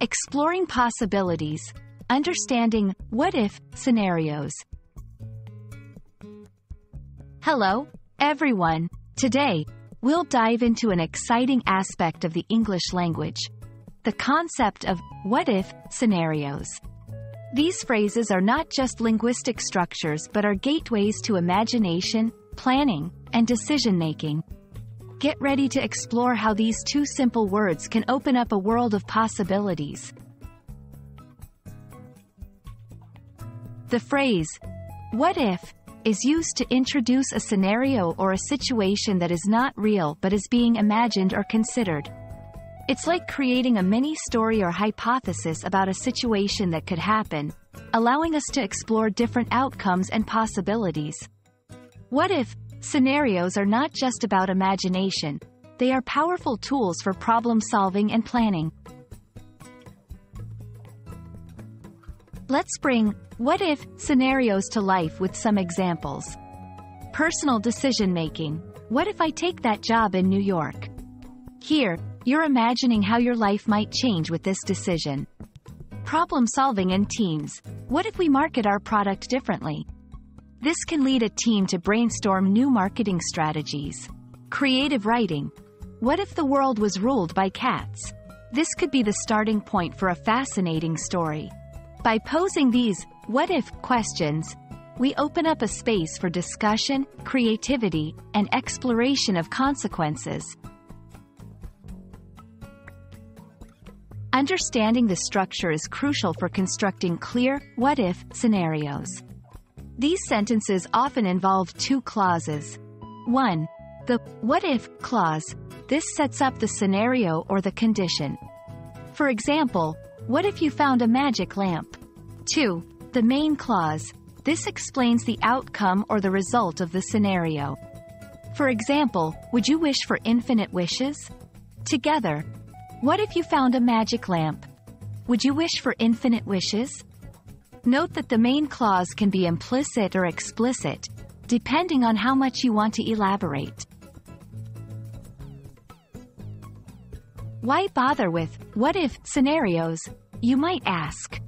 Exploring possibilities, understanding what-if scenarios. Hello, everyone. Today, we'll dive into an exciting aspect of the English language, the concept of what-if scenarios. These phrases are not just linguistic structures but are gateways to imagination, planning, and decision-making. Get ready to explore how these two simple words can open up a world of possibilities. The phrase, what if, is used to introduce a scenario or a situation that is not real but is being imagined or considered. It's like creating a mini story or hypothesis about a situation that could happen, allowing us to explore different outcomes and possibilities. What if Scenarios are not just about imagination, they are powerful tools for problem solving and planning. Let's bring what if scenarios to life with some examples. Personal decision making. What if I take that job in New York? Here, you're imagining how your life might change with this decision. Problem solving in teams. What if we market our product differently? This can lead a team to brainstorm new marketing strategies. Creative writing. What if the world was ruled by cats? This could be the starting point for a fascinating story. By posing these what if questions, we open up a space for discussion, creativity, and exploration of consequences. Understanding the structure is crucial for constructing clear, what-if scenarios. These sentences often involve two clauses. 1. The what if clause. This sets up the scenario or the condition. For example, what if you found a magic lamp? 2. The main clause. This explains the outcome or the result of the scenario. For example, would you wish for infinite wishes? Together. What if you found a magic lamp? Would you wish for infinite wishes? Note that the main clause can be implicit or explicit, depending on how much you want to elaborate. Why bother with what-if scenarios, you might ask?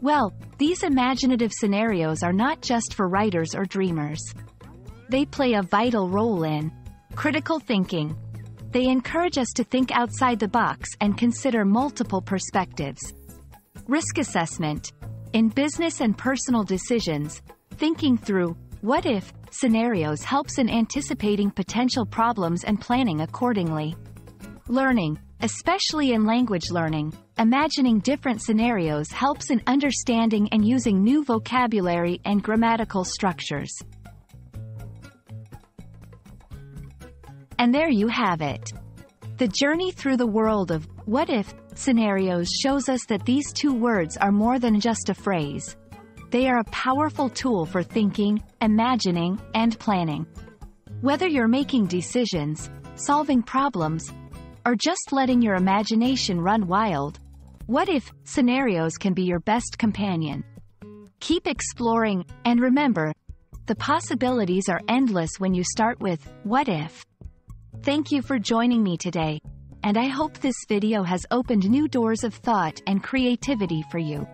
Well, these imaginative scenarios are not just for writers or dreamers. They play a vital role in critical thinking. They encourage us to think outside the box and consider multiple perspectives. Risk assessment. In business and personal decisions, thinking through what if scenarios helps in anticipating potential problems and planning accordingly. Learning, especially in language learning, imagining different scenarios helps in understanding and using new vocabulary and grammatical structures. And there you have it. The journey through the world of what if scenarios shows us that these two words are more than just a phrase. They are a powerful tool for thinking, imagining, and planning. Whether you're making decisions, solving problems, or just letting your imagination run wild, what if scenarios can be your best companion? Keep exploring, and remember, the possibilities are endless when you start with what if. Thank you for joining me today and I hope this video has opened new doors of thought and creativity for you.